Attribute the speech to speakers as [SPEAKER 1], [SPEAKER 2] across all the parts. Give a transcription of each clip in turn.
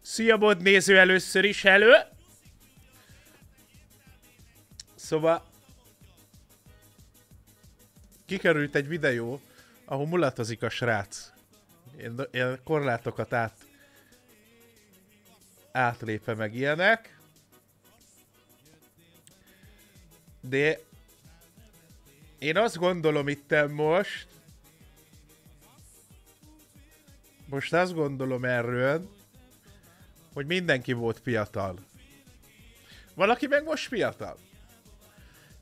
[SPEAKER 1] Szia, bod néző először is, elő! Szóval... Kikerült egy videó, ahol mulatozik a srác. Ilyen, ilyen korlátokat át... Átlépe meg ilyenek. De... Én azt gondolom itten most... Most azt gondolom erről, hogy mindenki volt fiatal. Valaki meg most fiatal.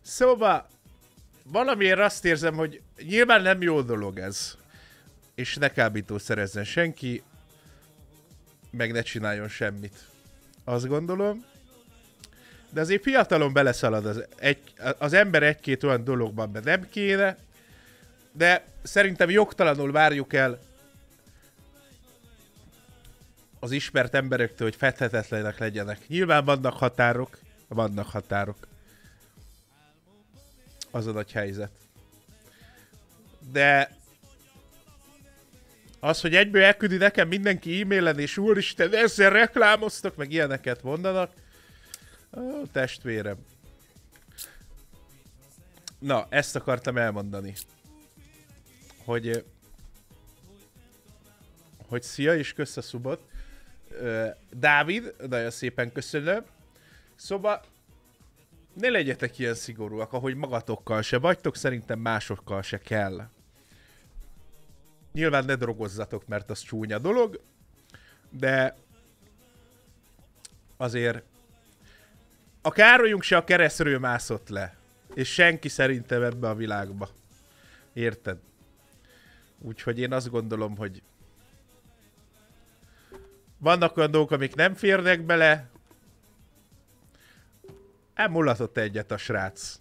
[SPEAKER 1] Szóval valamiért azt érzem, hogy nyilván nem jó dolog ez. És ne kábítószerezzen senki, meg ne csináljon semmit. Azt gondolom. De azért fiatalon beleszalad az, egy, az ember egy-két olyan dologban, de nem kéne. De szerintem jogtalanul várjuk el az ismert emberektől, hogy fethetetlenek legyenek. Nyilván vannak határok, vannak határok. Az a nagy helyzet. De az, hogy egyből elküldi nekem mindenki e-mailen, és úristen, ezzel reklámoztak, meg ilyeneket mondanak. Ó, testvérem. Na, ezt akartam elmondani. Hogy hogy szia, és kösz a szubot. Dávid, nagyon szépen köszönöm. Szóval ne legyetek ilyen szigorúak, ahogy magatokkal se vagytok, szerintem másokkal se kell. Nyilván ne drogozzatok, mert az csúnya dolog, de azért a Károlyunk se a keresztről mászott le. És senki szerintem ebbe a világba. Érted? Úgyhogy én azt gondolom, hogy vannak olyan dolgok, amik nem férnek bele. Elmulatott egyet a srác.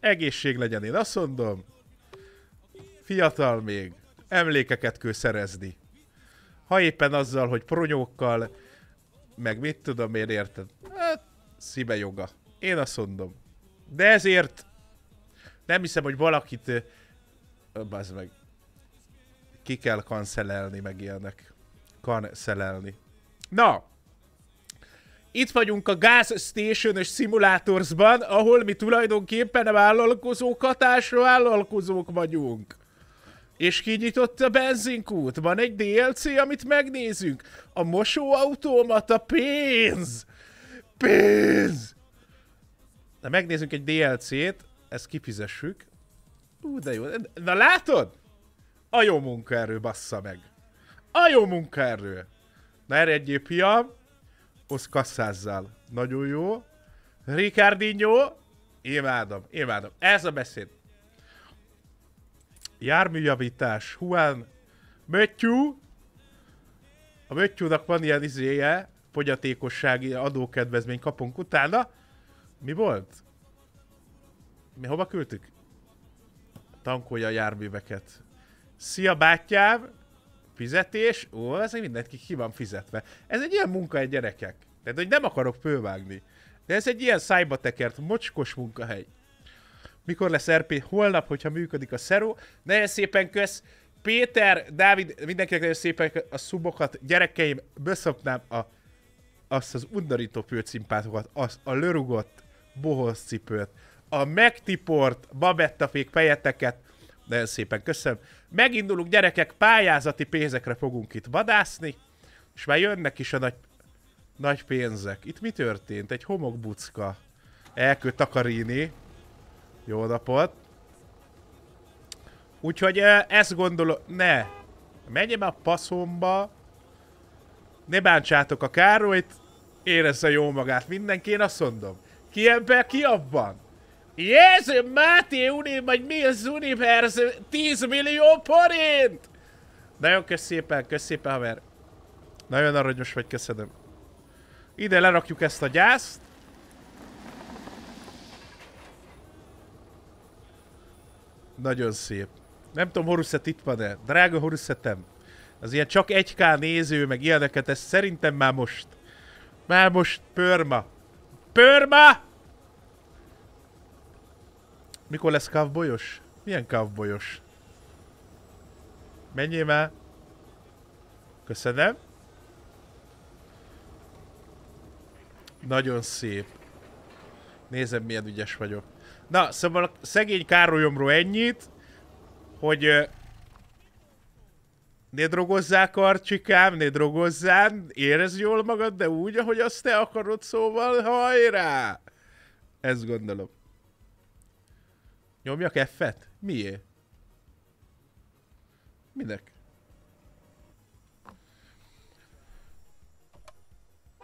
[SPEAKER 1] Egészség legyen, én azt mondom. Fiatal még. Emlékeket kell szerezni. Ha éppen azzal, hogy pronyókkal, meg mit tudom én, érted? Hát, szíve joga. Én azt mondom. De ezért nem hiszem, hogy valakit bazd meg ki kell kancelelni, meg ilyenek. Kancelelni. Na, itt vagyunk a Gas station Simulatorsban, ahol mi tulajdonképpen a vállalkozók hatásra vállalkozók vagyunk. És kinyitott a benzinkút. Van egy DLC, amit megnézünk. A mosóautomata pénz! Pénz! Na megnézzünk egy DLC-t, ezt kifizessük. Ú, de jó. Na látod? A jó munkaerő bassza meg. A jó munkaerő. Na eredjél, fiam. Osz kasszázzal. Nagyon jó. Ricardinho. Imádom, imádom. Ez a beszéd. Járműjavítás. Juan. Mötyú. A Mötyúnak van ilyen izéje, fogyatékossági adókedvezmény kapunk utána. Mi volt? Mi hova küldtük? Tankolja a járműveket. Szia bátyám! Fizetés? Ó, ez mindenki ki van fizetve. Ez egy ilyen munka egy gyerekek. Tehát, hogy nem akarok fölvágni. De ez egy ilyen szájba tekert, mocskos munkahely. Mikor lesz RP? Holnap, hogyha működik a Szero. Nagyon szépen kösz. Péter, Dávid, mindenkinek nagyon szépen a szubokat. Gyerekeim, beszopnám a, azt az undorító főcimpátokat, azt a lörugott bohoz cipőt, a megtiport babettafék fejeteket, nagyon szépen köszönöm. Megindulunk gyerekek, pályázati pénzekre fogunk itt vadászni, és már jönnek is a nagy, nagy pénzek. Itt mi történt? Egy homokbucka. Elkő takarini. Jó napot. Úgyhogy ezt gondolom... Ne! Menjem a passzomba. Ne bántsátok a Károlyt. Érezze jó magát mindenki, én azt mondom. Ki ebben, ki abban? Jézus, Máté Uni, vagy mi az Universe? 10 millió forint! Nagyon kösz szépen, kösz szépen, haver. Nagyon aranyos vagy, köszönöm. Ide lerakjuk ezt a gyászt. Nagyon szép. Nem tudom, Horuszet itt van-e? Drága Horuszetem. Az ilyen csak 1K néző, meg ilyeneket, ez szerintem már most. Már most pörma. Pörma! Mikor lesz kávbolyos? Milyen kávbolyos? Menjél már! Köszönöm. Nagyon szép. Nézem, milyen ügyes vagyok. Na, szóval a szegény Károlyomról ennyit, hogy ne drogozzál, karcsikám, ne drogozzál, érezd jól magad, de úgy, ahogy azt te akarod, szóval hajrá! Ezt gondolom. Nyomjak F-et? Miért? Minek?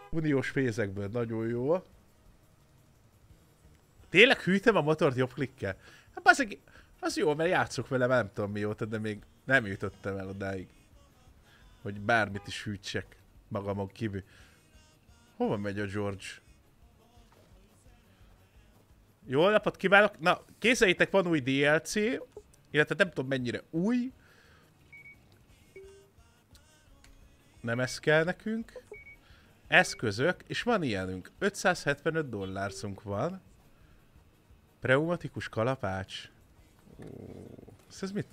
[SPEAKER 1] Uniós fézekből, nagyon jó. Tényleg hűtem a motort jobb klikkel? Hát az, az jó, mert játszok vele nem tudom mióta, de még nem jutottam el odáig. Hogy bármit is hűtsek magamon kívül. Hova megy a George? Jó napot kívánok! Na, készüljétek, van új DLC, illetve nem tudom mennyire új. Nem ez kell nekünk. Eszközök, és van ilyenünk. 575 dollárszunk van. Pneumatikus kalapács. Ó, ez mit?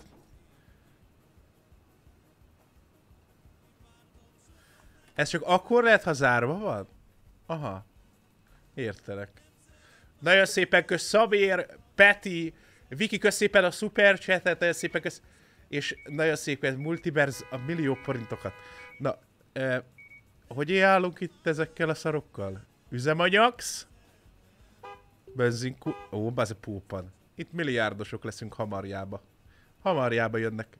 [SPEAKER 1] Ez csak akkor lehet, ha zárva van? Aha. Értelek. Nagyon szépen kösz Szabér, Peti, Viki, kösz szépen a super chatet, nagyon szépen kösz, és nagyon szépen Multiverse a millió forintokat. Na, eh, hogy állunk itt ezekkel a szarokkal? Üzemanyagsz? Benzinkú... Ó, az a pópan. Itt milliárdosok leszünk hamarjába. Hamarjába jönnek.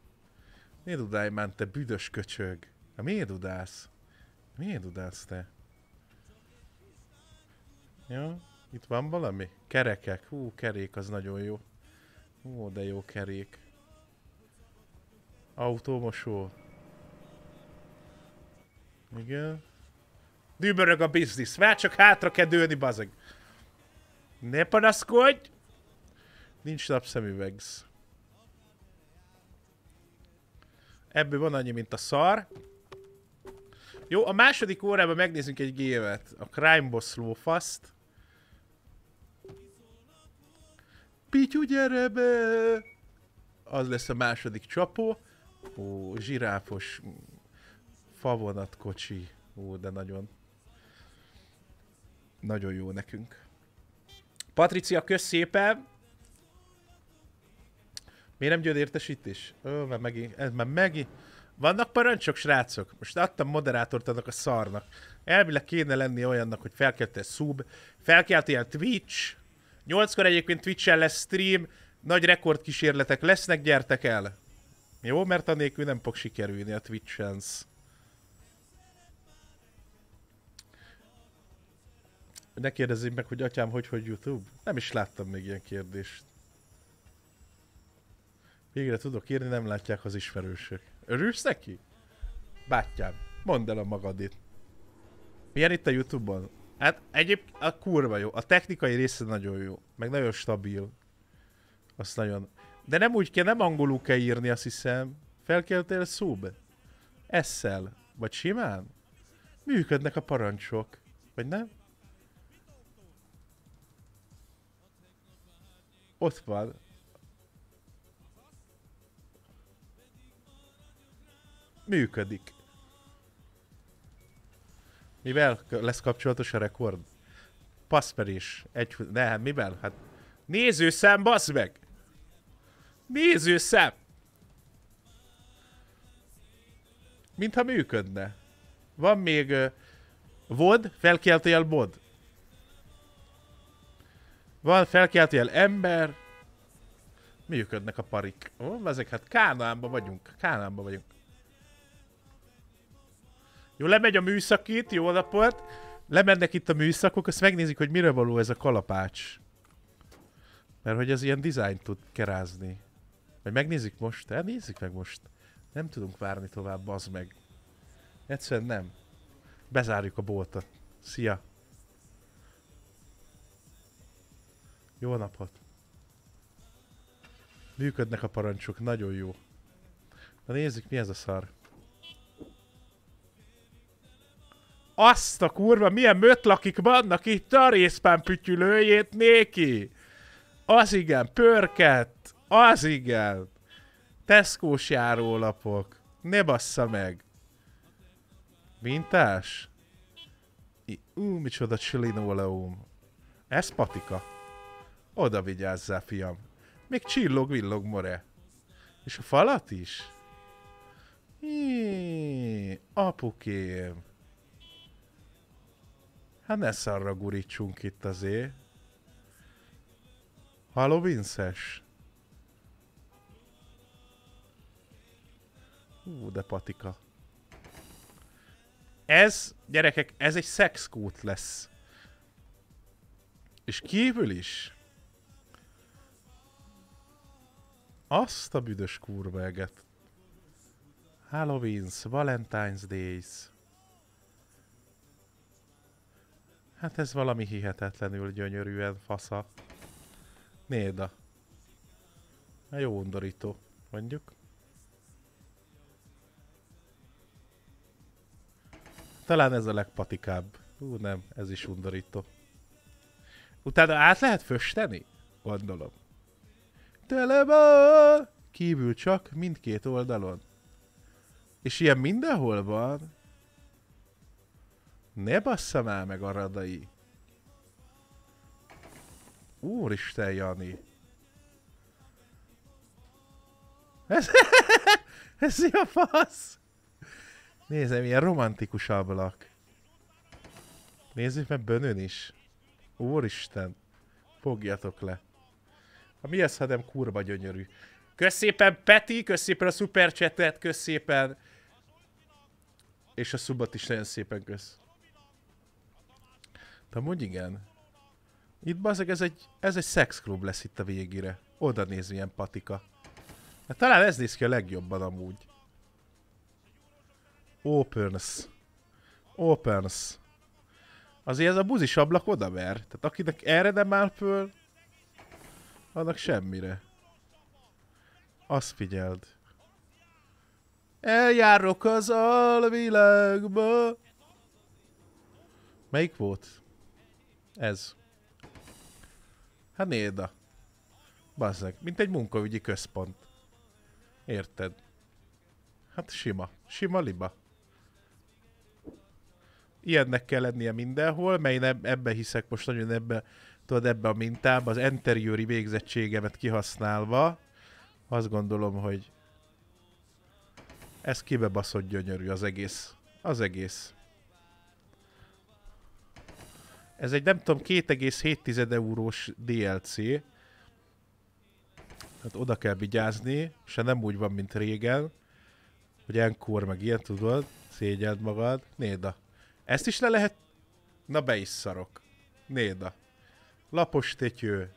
[SPEAKER 1] Miért dudálj már, te büdös köcsög? Na, miért dudálsz? Miért dudálsz te? Jó? Itt van valami? Kerekek. Hú, kerék, az nagyon jó. Ó, de jó kerék. Autómosó. Igen. Dübörög a biznisz. Már csak hátra kell dőlni, bazeg. Ne panaszkodj! Nincs napszemüvegsz. Ebből van annyi, mint a szar. Jó, a második órában megnézzünk egy gémet. A Crime Boss Lófaszt. Pityu, gyere be! Az lesz a második csapó. Ó, zsiráfos favonatkocsi. Ó, de nagyon... Nagyon jó nekünk. Patricia, kösz szépen! Miért nem győd értesítés? Ó, mert megint, ez már megint... Vannak parancsok, srácok? Most adtam moderátort annak a szarnak. Elvileg kéne lenni olyannak, hogy felkeltél sub, felkeltél Twitch, Nyolckor egyébként Twitch-en lesz stream, nagy rekordkísérletek lesznek, gyertek el! Jó, mert anélkül nem fog sikerülni a Twitch-en. Ne kérdezzék meg, hogy atyám, hogy hogy YouTube? Nem is láttam még ilyen kérdést. Végre tudok írni, nem látják az ismerősök. Örülsz neki? Bátyám, mondd el a magadét. Milyen itt a Youtube-on? Hát egyéb a kurva jó. A technikai része nagyon jó. Meg nagyon stabil. Azt nagyon... De nem úgy kell, nem angolul kell írni, azt hiszem. Felkeltél sub? Esszel. Vagy simán? Működnek a parancsok. Vagy nem? Ott van. Működik. Mivel lesz kapcsolatos a rekord? Passzperés. Egy... Ne, hát mivel? Hát nézőszám, bassz meg! Nézőszám! Mintha működne. Van még uh, VOD, felkeltél mod. Van felkeltél ember. Működnek a parik. Ó, ezek hát Kánaánba vagyunk. Kánaánba vagyunk. Jó, lemegy a műszakit, jó napot. Lemennek itt a műszakok, azt megnézik, hogy mire való ez a kalapács. Mert hogy ez ilyen design tud kerázni. Vagy megnézik most? Elnézik meg most. Nem tudunk várni tovább, az meg. Egyszerűen nem. Bezárjuk a boltot. Szia! Jó napot! Működnek a parancsok, nagyon jó. Na nézzük, mi ez a szar. Azt a kurva, milyen mötlakik vannak itt a részpán pütyülőjét néki. Az igen, pörket, az igen. Teszkós járólapok. Ne bassza meg. Mintás? Ú, micsoda csilinóleum. Ez patika. Oda vigyázzál, fiam. Még csillog, villog, more. És a falat is? Hí, apukém. Hát ne szarra gurítsunk itt azért. Halloween-szes? Hú, de patika. Ez, gyerekek, ez egy szexkút lesz. És kívül is. Azt a büdös kurva eget. Halloween's, Valentine's Days. Hát ez valami hihetetlenül gyönyörűen fasza. Néda. Jó undorító, mondjuk. Talán ez a legpatikább. Ú, nem, ez is undorító. Utána át lehet fösteni? Gondolom. Tele van! Kívül csak, mindkét oldalon. És ilyen mindenhol van? Ne basszam el meg a radai. Úristen, Jani. Ez, ez mi a fasz? Nézem, ilyen romantikus ablak. Nézzük meg bönön is. Úristen. Fogjatok le. Ha mi ez, ha nem kurva gyönyörű. Kösz szépen Peti, kösz szépen a superchatet, kösz szépen. És a subot is nagyon szépen kösz. De amúgy igen. Itt bazeg, ez egy, ez egy szexklub lesz itt a végére. Oda néz, milyen patika. Hát talán ez néz ki a legjobban amúgy. Opens. Opens. Azért ez a buzis ablak odaver. Tehát akinek erre nem áll föl, annak semmire. Azt figyeld. Eljárok az alvilágba. Melyik volt? Ez. Hát Néda. Bazzeg, mint egy munkaügyi központ. Érted? Hát sima. Sima liba. Ilyennek kell lennie mindenhol, mely ebbe hiszek most nagyon ebbe, tudod, ebbe a mintába, az interiori végzettségemet kihasználva, azt gondolom, hogy ez kibebaszott gyönyörű az egész. Az egész. Ez egy nem tudom 2,7 eurós DLC. Hát oda kell vigyázni, se nem úgy van, mint régen, hogy enkor meg ilyen tudod, szégyeld magad. Néda. Ezt is le lehet... Na be is szarok. Néda. Lapos tetyő.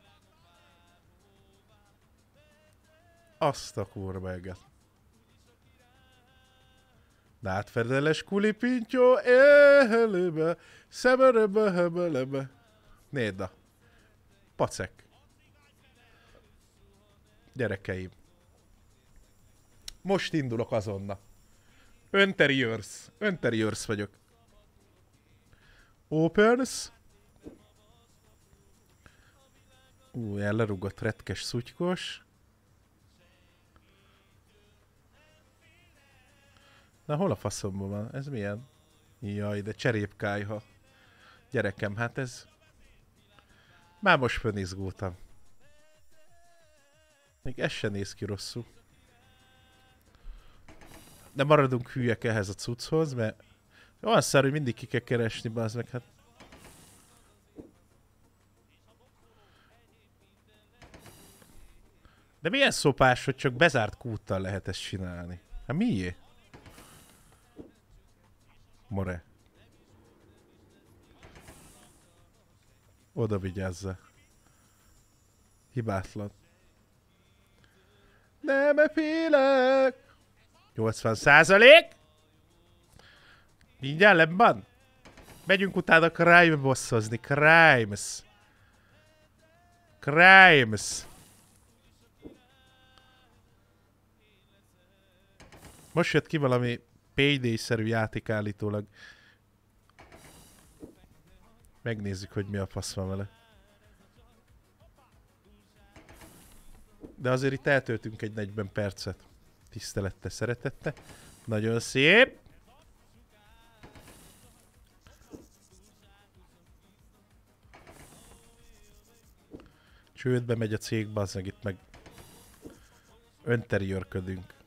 [SPEAKER 1] Azt a kurva eget. Nátfedeles kulipintyó, éhelőbe, szemerebe, hebelebe. Néda. Pacek. Gyerekeim. Most indulok azonnal. Interiors. Interiors vagyok. Opens. Ú, ellerugott retkes szutykos. Na hol a faszomban van? Ez milyen? Jaj, de cserépkájha. Gyerekem, hát ez... Már most fönizgultam. Még ez se néz ki rosszul. De maradunk hülyek ehhez a cucchoz, mert olyan szár, hogy mindig ki kell keresni, az meg, hát... De milyen szopás, hogy csak bezárt kúttal lehet ezt csinálni? Hát miért? More. Oda vigyázza. Hibátlan. Nem félek! 80 százalék! Mindjárt lemban? Megyünk utána crime bossozni. Crimes. Crimes. Most jött ki valami Payday-szerű játék állítólag. Megnézzük, hogy mi a fasz van vele. De azért itt eltöltünk egy 40 percet. Tisztelette, szeretette. Nagyon szép! Csődbe megy a cég, bazdmeg itt meg önteriőrködünk.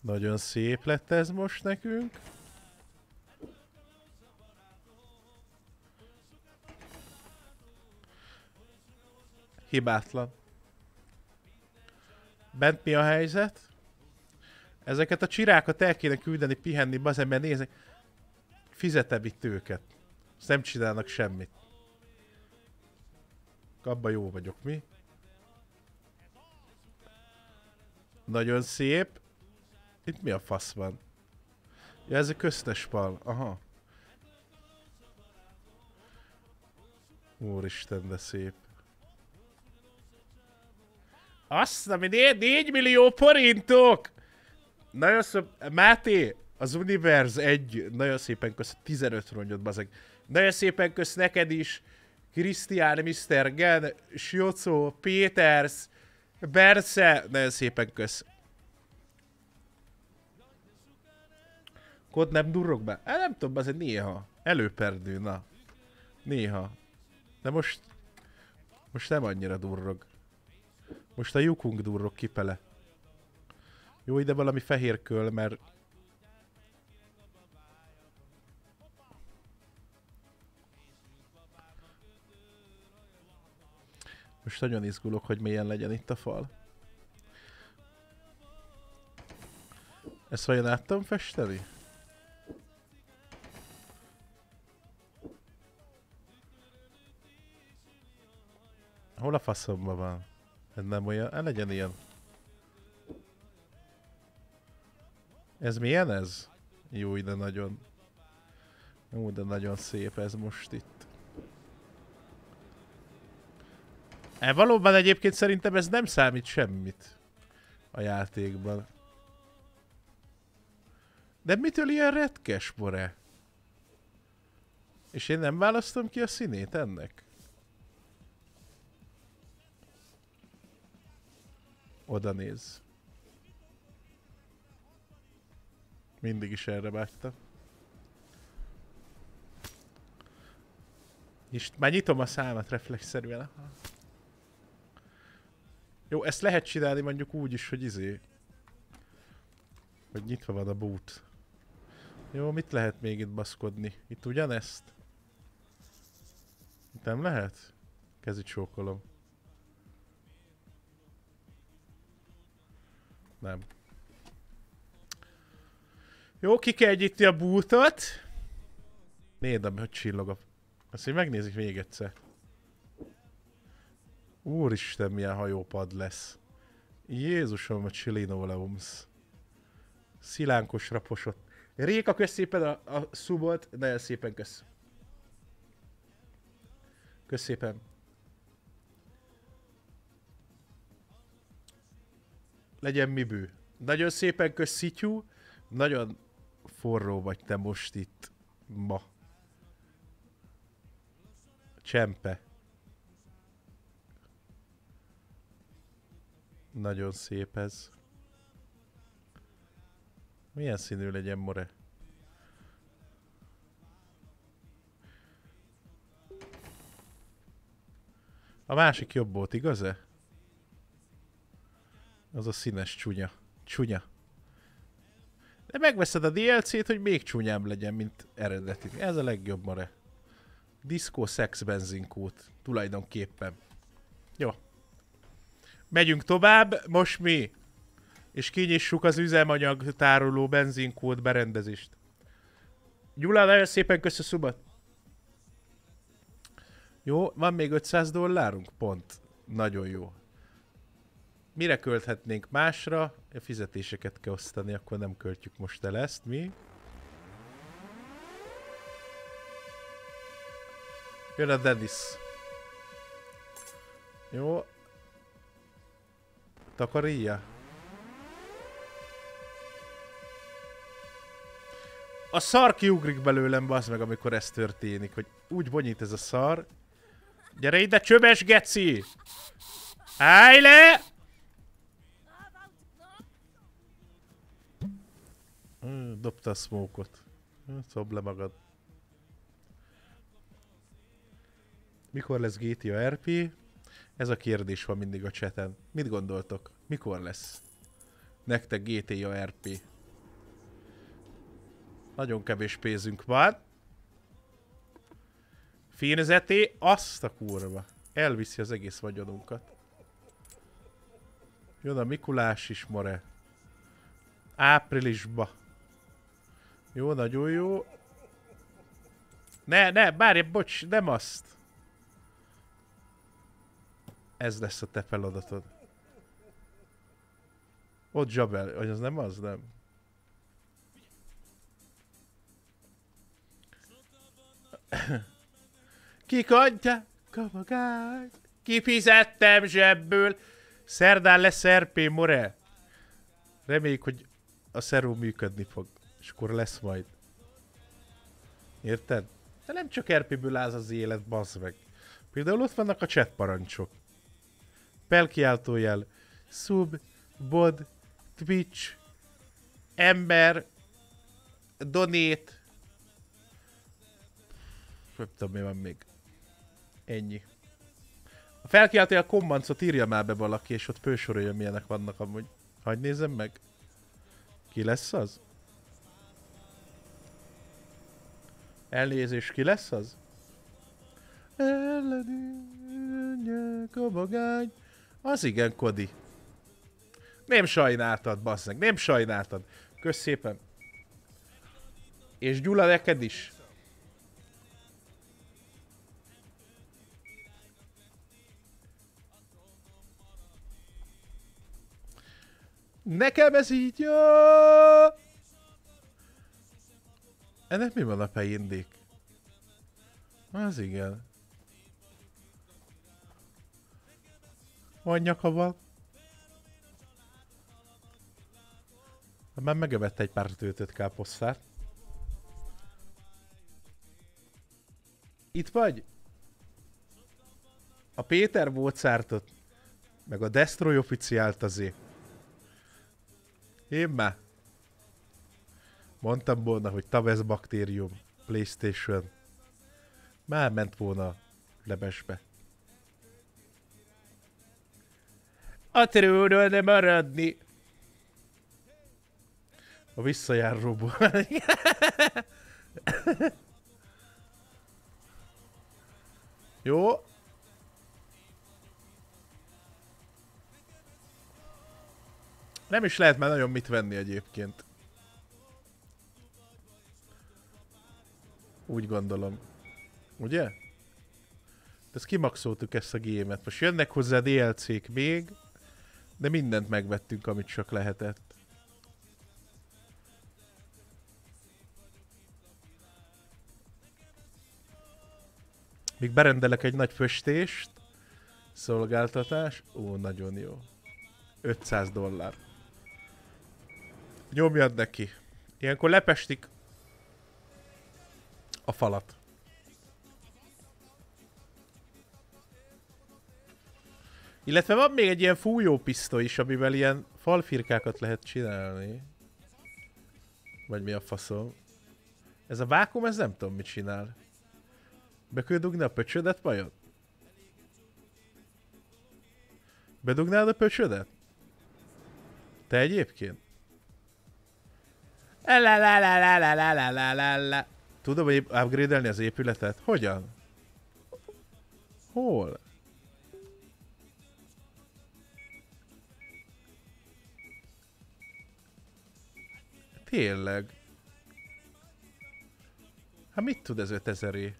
[SPEAKER 1] Nagyon szép lett ez most nekünk. Hibátlan. Bent mi a helyzet? Ezeket a csirákat el kéne küldeni pihenni, bazen, mert nézek, fizetem itt őket. Azt nem csinálnak semmit. Abba jó vagyok, mi? Nagyon szép. Itt mi a fasz van? Ja, ez a köztes pal. Aha. Úristen, de szép. Azt, ami 4 millió forintok! Nagyon szép, Máté, az Universe egy, nagyon szépen kösz, 15 rongyot, bazeg. Nagyon szépen kösz neked is, Krisztián, Mr. Gen, Siocó, Péters, Berce, nagyon szépen kösz. Kod nem durrok be? Hát nem tudom, az egy néha. Előperdő, na. Néha. De most... Most nem annyira durrog. Most a lyukunk durrog kipele. Jó, ide valami fehér köl, mert... Most nagyon izgulok, hogy milyen legyen itt a fal. Ezt vajon át tudom festeni? Hol a faszomban van? Ez nem olyan... El legyen ilyen. Ez milyen ez? Jó, ide nagyon... Jó, de nagyon szép ez most itt. E, valóban egyébként szerintem ez nem számít semmit a játékban. De mitől ilyen retkes, more? És én nem választom ki a színét ennek? Oda néz. Mindig is erre vágytam. Nyist, már a számat reflexzerűen. Jó, ezt lehet csinálni mondjuk úgy is, hogy izé. Hogy nyitva van a boot. Jó, mit lehet még itt baszkodni? Itt ugyanezt? Itt nem lehet? Kezi csókolom. Nem. Jó, ki kell egyíti a bútot. Nézd, hogy csillog a... Azt hogy megnézik még egyszer. Úristen, milyen hajópad lesz. Jézusom, a Chilinoleums. Szilánkos raposott. Réka, kösz szépen a, a szubot. Nagyon szépen kösz. Kösz szépen. Legyen mibű. Nagyon szépen kösz Szityu, nagyon forró vagy te most itt ma. Csempe. Nagyon szép ez. Milyen színű legyen, more? A másik jobb volt, igaz-e? Az a színes csúnya. Csúnya. De megveszed a DLC-t, hogy még csúnyább legyen, mint eredeti. Ez a legjobb mare. Disco Sex benzinkót. Tulajdonképpen. Jó. Megyünk tovább. Most mi? És kinyissuk az üzemanyag tároló benzinkód berendezést. Gyula, nagyon szépen kösz szubat. Jó, van még 500 dollárunk? Pont. Nagyon jó mire költhetnénk másra? A fizetéseket kell osztani, akkor nem költjük most el ezt, mi? Jön a Dennis. Jó. Takaríja. A szar kiugrik belőlem, bazd meg, amikor ez történik, hogy úgy bonyít ez a szar. Gyere ide, csöves geci! Állj le! Dobta a smoke-ot. Szob le magad. Mikor lesz GTA RP? Ez a kérdés van mindig a cseten. Mit gondoltok? Mikor lesz? Nektek GTA RP. Nagyon kevés pénzünk van. Finzeté, azt a kurva. Elviszi az egész vagyonunkat. Jön a Mikulás is, more. Áprilisba. Jó, nagyon jó. Ne, ne, bárj, bocs, nem azt. Ez lesz a te feladatod. Ott Jabel, hogy az nem az, nem. Kikadja, kavagány, kifizettem zsebből. Szerdán lesz RP More. Reméljük, hogy a szerú működni fog. És akkor lesz majd. Érted? De nem csak RP-ből áll az élet, bazd meg. Például ott vannak a chat parancsok. Pelkiáltójel. Sub, bod, Twitch, ember, donate. Nem tudom, mi van még. Ennyi. A felkiáltójel kommancot írja már be valaki, és ott fősorolja, milyenek vannak amúgy. Hagy nézem meg. Ki lesz az? Elnézés, ki lesz az? Az igen, Kodi. Nem sajnáltad, basszeg, nem sajnáltad. Kösz szépen. És Gyula, neked is. Nekem ez így jó! Ennek mi van a fejindék? Az igen. Van nyaka van. Már megevette egy pár töltött káposztát. Itt vagy? A Péter Mozartot, meg a Destroy officiált azért. Én már. Mondtam volna, hogy Tavesz baktérium, Playstation. Már ment volna lebesbe. A trónon nem maradni. A visszajáróból. Jó. Nem is lehet már nagyon mit venni egyébként. Úgy gondolom. Ugye? De ezt kimaxoltuk ezt a gémet. Most jönnek hozzá DLC-k még, de mindent megvettünk, amit csak lehetett. Még berendelek egy nagy föstést. Szolgáltatás. Ó, nagyon jó. 500 dollár. Nyomjad neki. Ilyenkor lepestik a falat. Illetve van még egy ilyen fújópisztoly is, amivel ilyen falfirkákat lehet csinálni. Vagy mi a faszom. Ez a vákum, ez nem tudom mit csinál. Be kell dugni a pöcsödet vajon? Bedugnád a pöcsödet? Te egyébként? Tudom, hogy upgrade az épületet? Hogyan? Hol? Tényleg. Hát mit tud ez 5000 -é?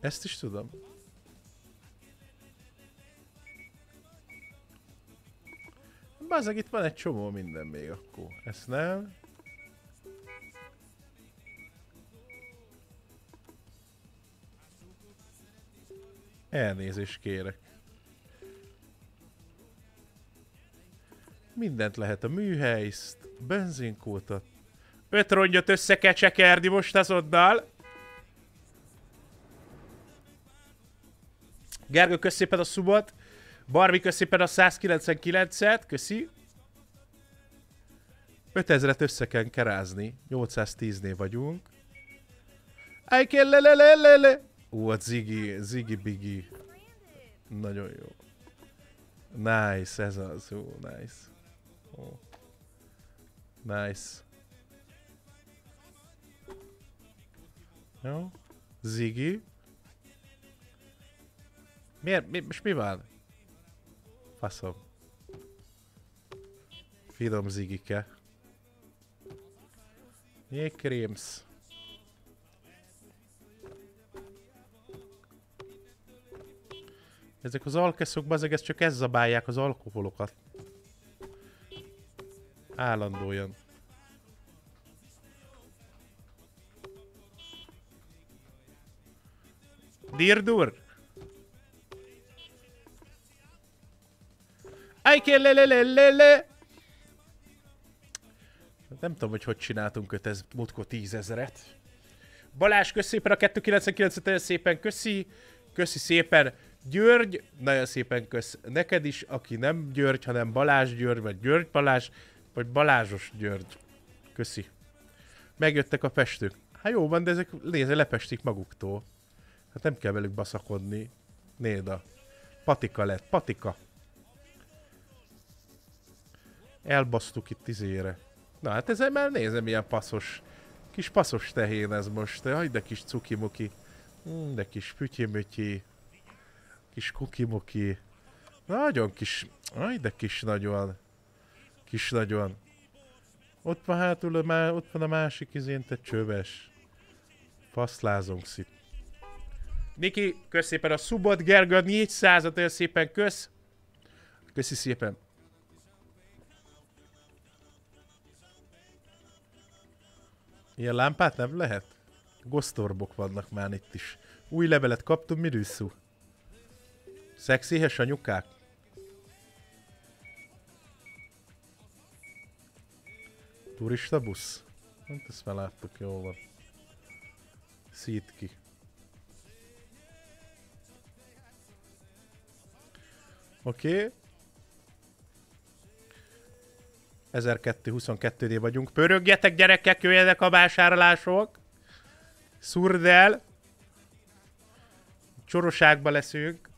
[SPEAKER 1] Ezt is tudom. Bazzag, itt van egy csomó minden még akkor. Ezt nem. Elnézést kérek. Mindent lehet a műhelyszt, benzinkótat. Öt rongyot össze kell csekerni most azoddal. Gergő, kösz a szubot. Barbi, kösz szépen a 199-et. Köszi. 5000-et össze kell kerázni. 810-nél vagyunk. I can le le le le le. Ú, a Ziggy, Ziggy Biggy. Nagyon jó. Nice, ez az. Ó, nice. Ó. Nice. Jó. Ziggy. Miért? Mi, most mi van? Faszom. Finom zigike. Jégkrémsz. Ezek az alkeszok, bazeg, ez csak ez zabálják az alkoholokat. Állandóan. Dirdur! Aj, le le le le le! Nem tudom, hogy hogy csináltunk öt ez múltkor tízezeret. Balázs, köszi szépen a 299 nagyon szépen köszi. Köszi szépen. György, nagyon szépen kösz neked is, aki nem György, hanem Balázs György, vagy György Balázs, vagy Balázsos György. Köszi. Megjöttek a festők. Hát jó van, de ezek nézze, lepestik maguktól. Hát nem kell velük baszakodni. Néda. Patika lett, patika. Elbasztuk itt izére. Na hát ezen már nézem, milyen passzos. Kis passzos tehén ez most. Haj, de kis cukimuki. Mm, de kis pütyimütyi. Kis kukimuki. Nagyon kis... Aj, de kis nagyon. Kis nagyon. Ott van hátul, már, ott van a másik izén, te csöves. Faszlázunk szit. Niki, kösz szépen a subot, Gergő, 400-at szépen kösz. Köszi szépen. Ilyen lámpát nem lehet? Gosztorbok vannak már itt is. Új levelet kaptunk, Mirüsszú. Szexéhes anyukák? Turista busz? Hát ezt már láttuk, jól van. Szít ki. Oké. 1222 vagyunk. Pörögjetek gyerekek, jöjjenek a vásárlások. Szurdel. Csoroságba leszünk.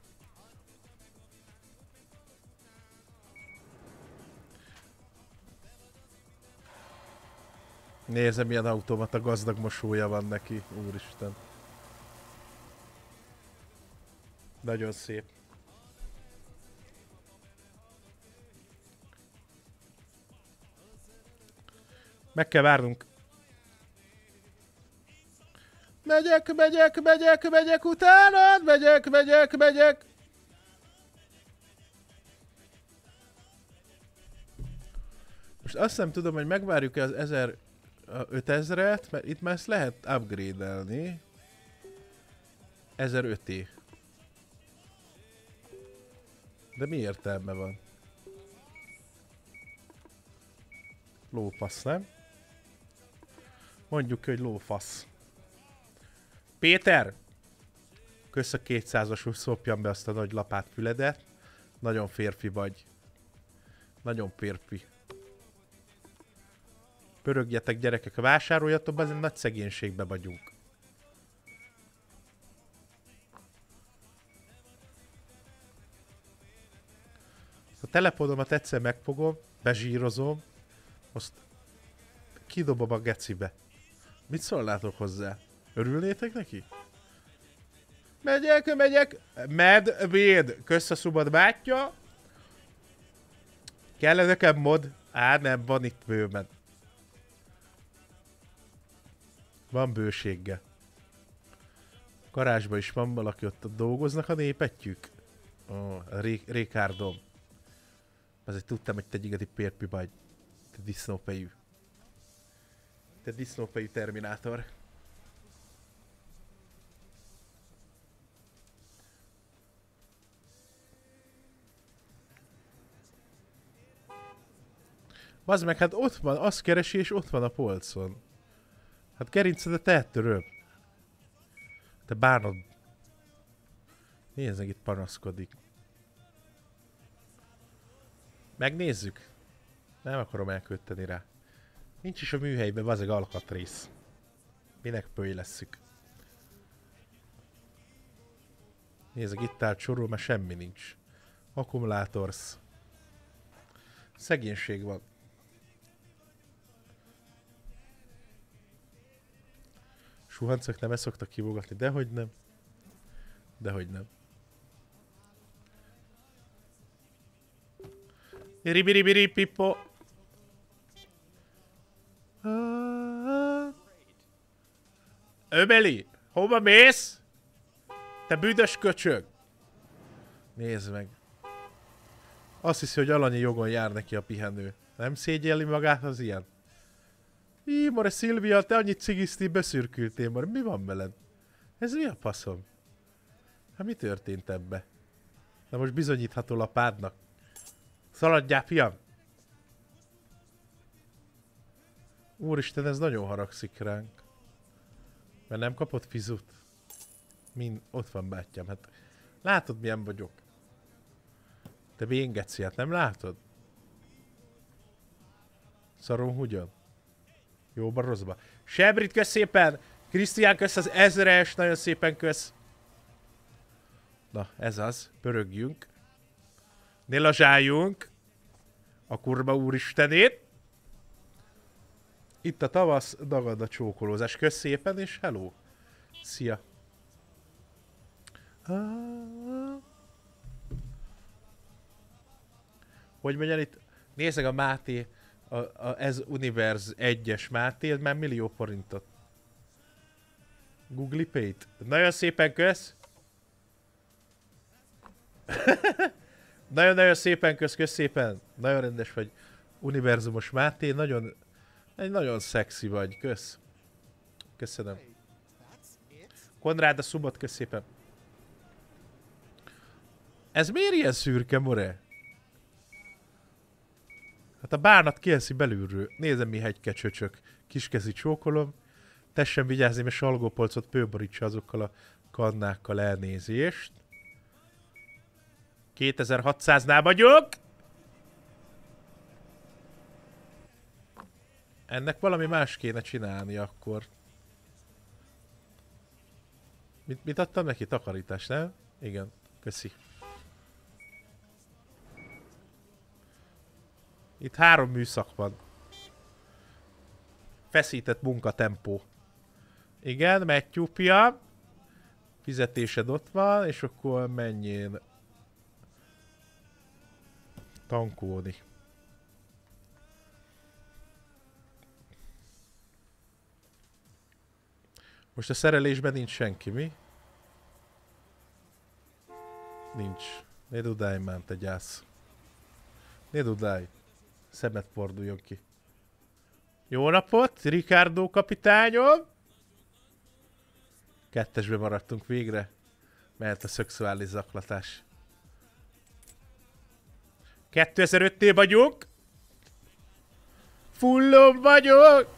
[SPEAKER 1] Nézem, milyen automata gazdag mosója van neki, úristen. Nagyon szép. Meg kell várnunk. Megyek, megyek, megyek, megyek utánad, megyek, megyek, megyek. Most azt nem tudom, hogy megvárjuk-e az 1000 5000-et, mert itt már ezt lehet upgrade-elni. 1005 De mi értelme van? Lófasz, nem? Mondjuk, hogy lófasz. Péter! Kösz a 200-as, hogy szopjam be azt a nagy lapát füledet. Nagyon férfi vagy. Nagyon férfi. Pörögjetek gyerekek, vásároljatok, egy nagy szegénységbe vagyunk. A telefonomat egyszer megfogom, bezsírozom, azt kidobom a gecibe. Mit szólnátok hozzá? Örülnétek neki? Megyek, megyek. Med, véd. Kösz a szubad bátya. Kell -e nekem mod? Á, nem, van itt bőven. Van bősége. Garázsban is van valaki, ott, dolgoznak a népetjük? Ó, oh, Ré Rékárdom. Azért tudtam, hogy te igazi pérpi vagy. Te disznófejű. Te disznófejű terminátor. Az meg, hát ott van, azt keresi, és ott van a polcon. Hát gerinced a tehetőről. Te bánod. Nézzek itt panaszkodik. Megnézzük. Nem akarom elkötteni rá. Nincs is a műhelyben, bazeg alkatrész. Minek pöjlesszük? Nézzek, itt áll csorul, mert semmi nincs. Akkumulátorsz. Szegénység van. Suhancok nem ezt szoktak kivogatni, dehogy nem. Dehogy nem. Ribiribiri pipo. Öbeli, hova mész? Te büdös köcsög! Nézd meg. Azt hiszi, hogy alanyi jogon jár neki a pihenő. Nem szégyelli magát az ilyen? Í, more Szilvia, te annyit cigiszti, beszürkültél, more. Mi van veled? Ez mi a faszom? Hát mi történt ebbe? Na most bizonyítható a pádnak. Szaladjál, fiam! Úristen, ez nagyon haragszik ránk. Mert nem kapott fizut. Mind, ott van bátyám, hát látod milyen vagyok. Te véngeci, hát nem látod? Szarom hogyan? Jóban, rosszba. Sebrit, kösz szépen! Krisztián, kösz az ezres, nagyon szépen kösz. Na, ez az. Pörögjünk. Ne lazsáljunk. A kurva úristenét. Itt a tavasz, dagad a csókolózás. Kösz szépen, és hello. Szia. Hogy mondjam itt? Nézzek a Máté, a, a, ez Universe 1-es Máté, már millió forintot. Google Pay-t. Nagyon szépen kösz. Nagyon-nagyon szépen kösz, kösz szépen. Nagyon rendes vagy. Univerzumos Máté, nagyon, egy nagyon szexi vagy, kösz. Köszönöm. Konrád a szubot, kösz szépen. Ez miért ilyen szürke, more? Hát a bánat kieszi belülről. Nézem, mi hegyke csöcsök. Kiskezi csókolom. Tessen vigyázni, mert salgópolcot pőborítsa azokkal a kannákkal elnézést. 2600-nál vagyok! Ennek valami más kéne csinálni akkor. Mit, mit adtam neki? Takarítás, nem? Igen, köszi. Itt három műszak van. Feszített munkatempó. Igen, Matthew. Fizetésed ott van, és akkor menjél tankolni. Most a szerelésben nincs senki, mi? Nincs. Ne dudálj már, te gyász. Ne dudálj. Szemet forduljon ki. Jó napot, Ricardo kapitányom! Kettesbe maradtunk végre. Mert a szexuális zaklatás. 2005-nél vagyunk. Fullon vagyok.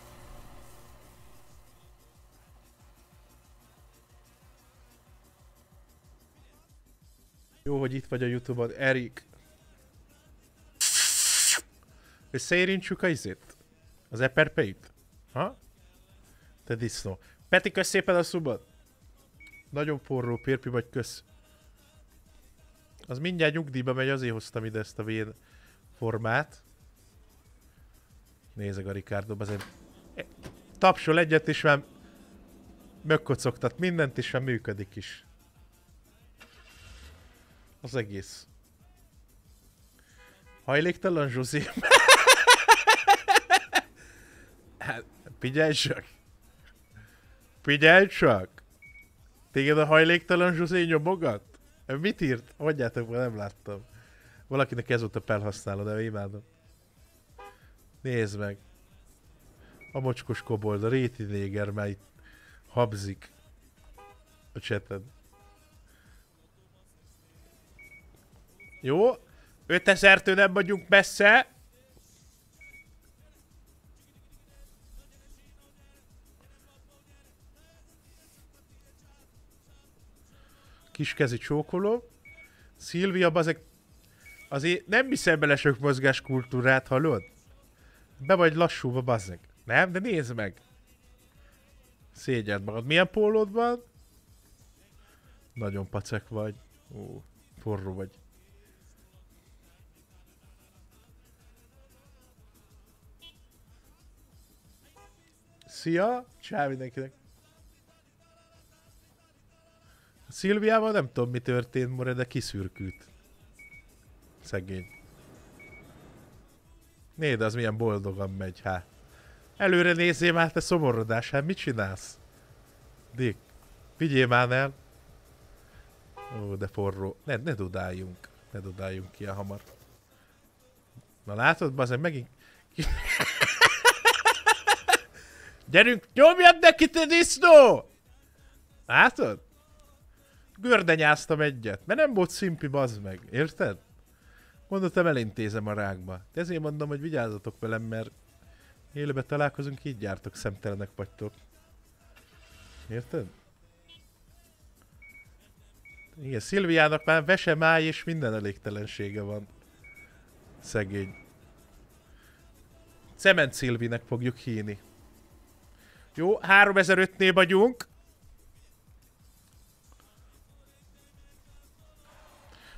[SPEAKER 1] Jó, hogy itt vagy a Youtube-on, Erik. Összeérintsük a izét? Az eperpeit? Ha? Te disznó. Peti, kösz szépen a szubot. Nagyon forró pérpi vagy, kösz. Az mindjárt nyugdíjba megy, azért hoztam ide ezt a vén formát. Nézek a Ricardo, azért tapsol egyet, és már megkocogtat mindent, és már működik is. Az egész. Hajléktalan Zsuzsi. hát, figyelj csak. Figyelj csak. Téged a hajléktalan Zsuzsi nyomogat? Mit írt? Mondjátok, nem láttam. Valakinek ez volt a felhasználó, de imádom. Nézd meg. A mocskos kobold, a réti néger már itt habzik a cseted. Jó. 5000-től nem vagyunk messze. kiskezi csókoló. Szilvia, bazeg... Azért nem viszel bele sok mozgáskultúrát, hallod? Be vagy lassúba, bazeg. Nem? De nézd meg. Szégyed magad. Milyen pólód van? Nagyon pacek vagy. Ó, forró vagy. Szia! Csá mindenkinek! Szilviával nem tudom mi történt, more, de kiszürkült. Szegény. Nézd, az milyen boldogan megy, hát. Előre nézzél már, te szomorodás, hát mit csinálsz? Dick, vigyél már el. Ó, de forró. Ne, ne dudáljunk. Ne dudáljunk ilyen hamar. Na látod, bazen megint... Gyerünk, nyomjad neki, te disznó! Látod? Gördenyáztam egyet, mert nem volt szimpi, bazd meg. Érted? Mondottam, elintézem a rákba. De ezért mondom, hogy vigyázzatok velem, mert élőben találkozunk, így jártok, szemtelenek vagytok. Érted? Igen, Szilviának már vesemáj és minden elégtelensége van. Szegény. Cement Szilvinek fogjuk híni. Jó, 3005-nél vagyunk.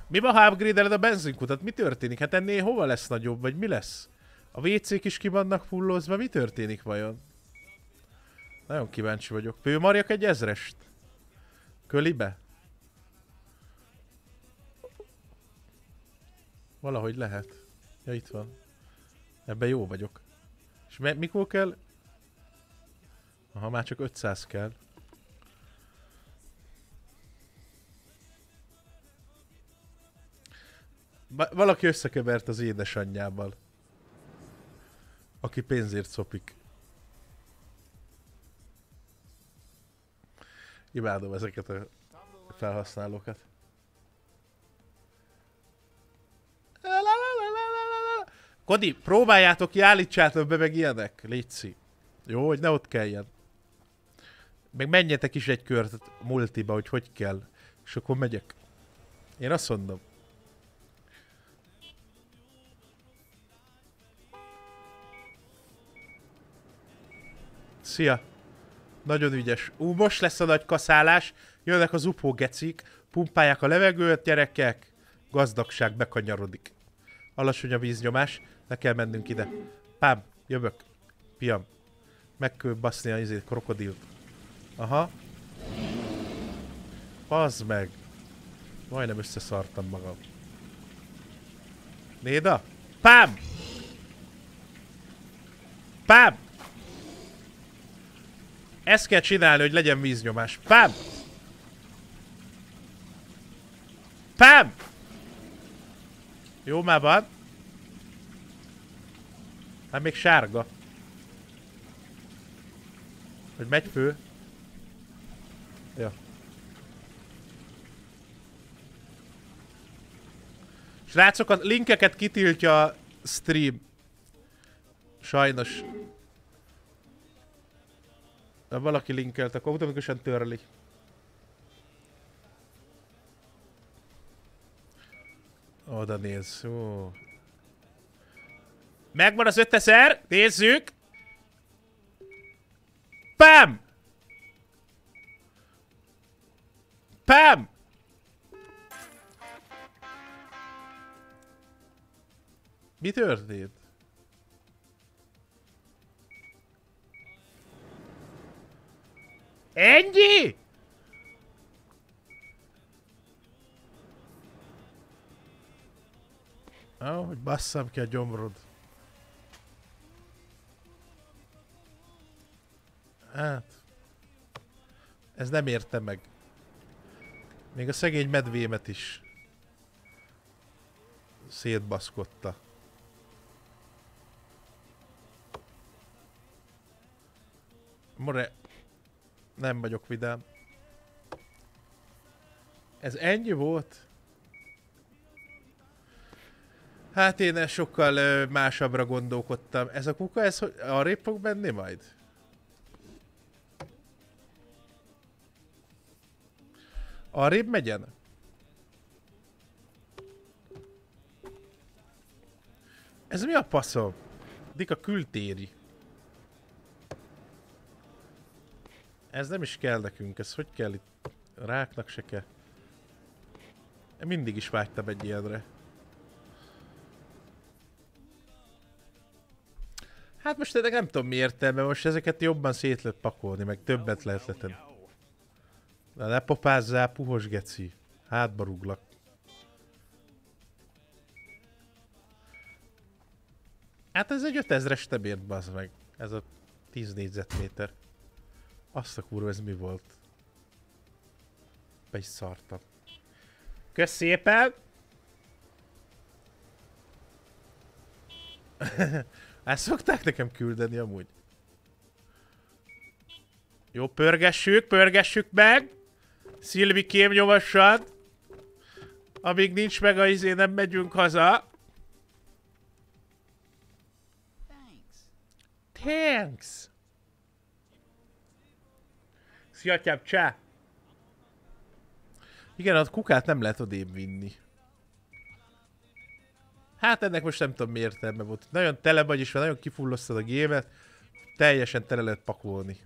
[SPEAKER 1] Mi van, ha upgrade a benzinkutat? Mi történik? Hát ennél hova lesz nagyobb, vagy mi lesz? A WC-k is ki fullozva, mi történik vajon? Nagyon kíváncsi vagyok. Főmarjak egy ezrest. Kölibe? Valahogy lehet. Ja, itt van. Ebben jó vagyok. És mikor kell? Aha, már csak 500 kell. valaki összekevert az édesanyjával. Aki pénzért szopik. Imádom ezeket a felhasználókat. Kodi, próbáljátok ki, állítsátok be meg ilyenek, létszi. Jó, hogy ne ott kelljen. Meg menjetek is egy kört a multiba, hogy hogy kell. És akkor megyek. Én azt mondom. Szia! Nagyon ügyes. Ú, most lesz a nagy kaszálás. Jönnek az upó gecik, pumpálják a levegőt, gyerekek. Gazdagság bekanyarodik. Alacsony a víznyomás, ne kell mennünk ide. Pám, jövök. Piam. Meg kell baszni a izét, krokodilt. Aha. Pazd meg. Majdnem összeszartam magam. Néda? Pám! Pám! Ezt kell csinálni, hogy legyen víznyomás. Pám! Pám! Jó, már van. Hát még sárga. Hogy megy fő. Ja. Srácok, a linkeket kitiltja a stream. Sajnos. De valaki linkelt, akkor automatikusan törli. Oda néz. Ó. Megvan az 5000, nézzük! Pam! Pam! Mi történt? Ennyi? Ah, hogy basszam ki a gyomrod. Hát... Ez nem érte meg. Még a szegény medvémet is szétbaszkodta. More, nem vagyok vidám. Ez ennyi volt? Hát én sokkal ö, másabbra gondolkodtam. Ez a kuka, ez hogy arrébb fog menni majd? Arrébb megyen? Ez mi a paszom? Dika kültéri. Ez nem is kell nekünk, ez hogy kell itt? Ráknak se kell. Mindig is vágytam egy ilyenre. Hát most ennek nem tudom mi értelme, most ezeket jobban szét lehet pakolni, meg többet lehet letenni. Na ne popázzál, puhos geci. Hátba rúglak. Hát ez egy 5000-es tebért, bazd meg. Ez a 10 négyzetméter. Azt a kurva, ez mi volt? Be is szartam. Kösz szépen! Ezt szokták nekem küldeni amúgy. Jó, pörgessük, pörgessük meg! Szilvi kém nyomassad! Amíg nincs meg a izé, nem megyünk haza. Thanks! Szia, atyám, csá! Igen, a kukát nem lehet odébb vinni. Hát ennek most nem tudom mi értelme volt. Nagyon tele vagy, és nagyon kifullasztad a gémet. Teljesen tele lehet pakolni.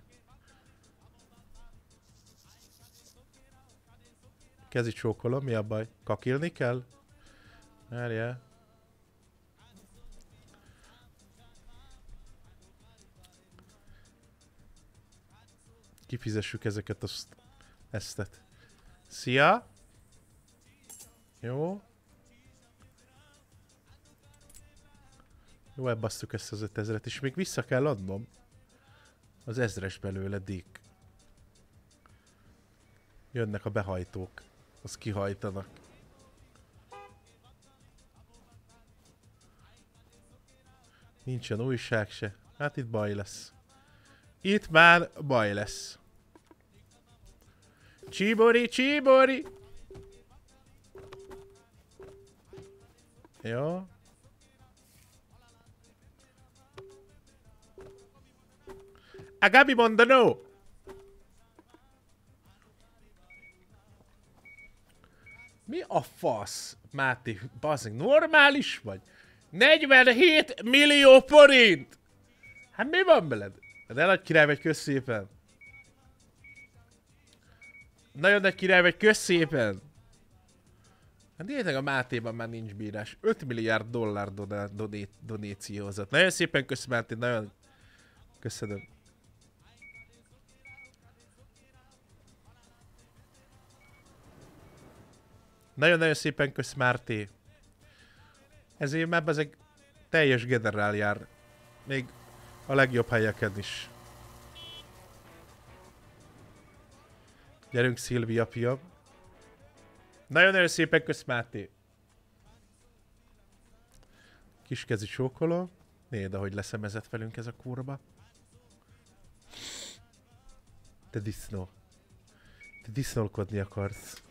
[SPEAKER 1] Kezi csókolom, mi a baj? Kakilni kell? Várjál. Kifizessük ezeket azt, eztet. Szia! Jó. Jó, elbasszuk ezt az 5000-et, és még vissza kell adnom. Az ezres belőle, Dick. Jönnek a behajtók. Az kihajtanak. Nincsen újság se. Hát itt baj lesz. Itt már baj lesz. Csibori, csibori! Jó. Agabi Mondano! Mi a fasz, Máté? Bazzeg, normális vagy? 47 millió forint! Hát mi van veled? De nagy király vagy, kösz szépen. Nagyon nagy király vagy, kösz szépen. Hát a Mátéban már nincs bírás. 5 milliárd dollár donéciózott. Nagyon szépen köszönöm, Máté, nagyon köszönöm. Nagyon-nagyon szépen kösz Márté. Ezért már ezek teljes generál jár. Még a legjobb helyeken is. Gyerünk Szilvia fiam. Nagyon-nagyon szépen kösz Máté. Kiskezi csókoló. Nézd, ahogy leszemezett velünk ez a kurba. Te disznó. Te disznolkodni akarsz.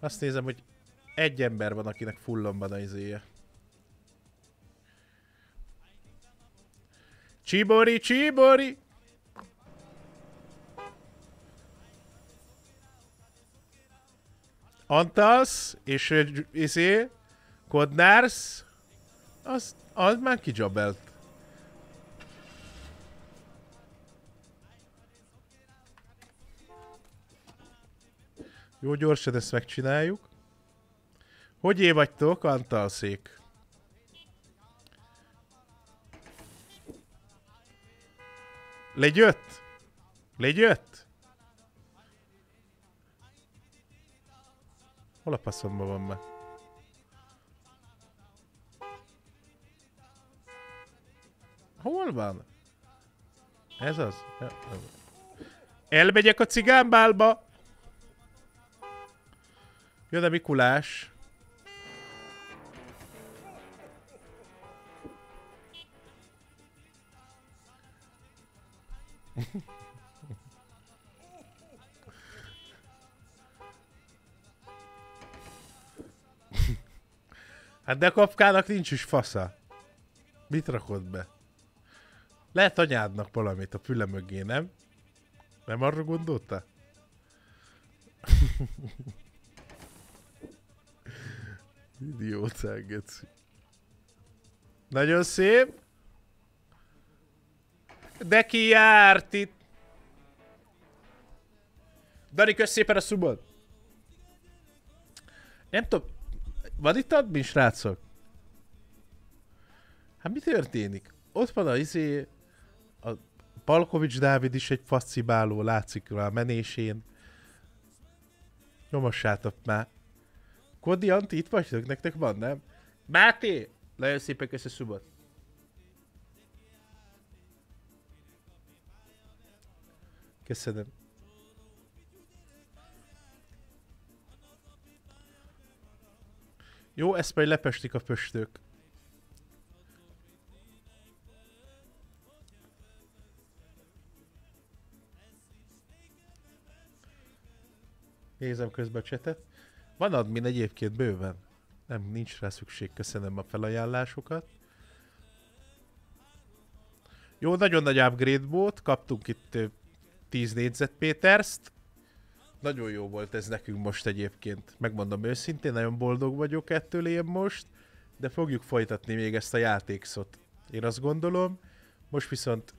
[SPEAKER 1] Azt nézem, hogy egy ember van, akinek fullon van a izéje. Csibori, csibori! Antas és izé, Kodnars, az, az már kidzsabelt. Jó, gyorsan ezt megcsináljuk. Hogy é vagytok, Antalszék? Legyött? Legyött? Hol a passzomban van már? Hol van? Ez az? Elmegyek a cigánbálba! Jön a Mikulás. Hát de kapkának nincs is fasza. Mit rakod be? Lehet anyádnak valamit a füle mögé, nem? Nem arra gondolta? Idiócák, geci. Nagyon szép. De ki járt itt? Dani, kösz szépen a szubot! Nem tudom, van itt admin, srácok? Hát mi történik? Ott van a izé, a Palkovics Dávid is egy faszibáló, látszik rá a menésén. Nyomossátok már. Kodi Anti, itt vagytok? Nektek van, nem? Máté! Nagyon szépen kösz a szubot. Köszönöm. Jó, ezt majd lepestik a pöstők. Nézem közben a csetet. Van admin egyébként bőven. Nem, nincs rá szükség. Köszönöm a felajánlásokat. Jó, nagyon nagy upgrade volt. Kaptunk itt 10 négyzetméterst. Nagyon jó volt ez nekünk most egyébként. Megmondom őszintén, nagyon boldog vagyok ettől én most. De fogjuk folytatni még ezt a játékszot. Én azt gondolom. Most viszont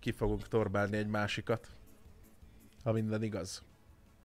[SPEAKER 1] ki fogunk torbálni egy másikat. Ha minden igaz.